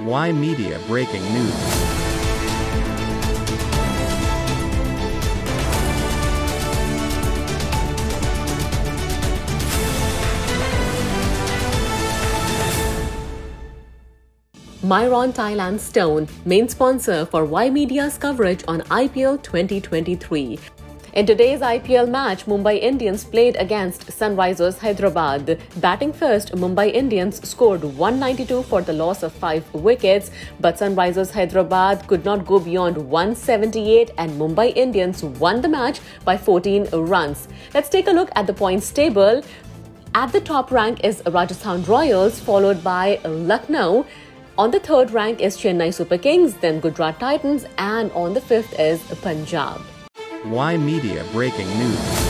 Y Media Breaking News. Myron Thailand Stone, main sponsor for Y Media's coverage on IPL 2023. In today's IPL match, Mumbai Indians played against Sunrisers Hyderabad. Batting first, Mumbai Indians scored 192 for the loss of 5 wickets, but Sunrisers Hyderabad could not go beyond 178 and Mumbai Indians won the match by 14 runs. Let's take a look at the points table. At the top rank is Rajasthan Royals, followed by Lucknow. On the third rank is Chennai Super Kings, then Gujarat Titans, and on the fifth is Punjab. Y Media Breaking News.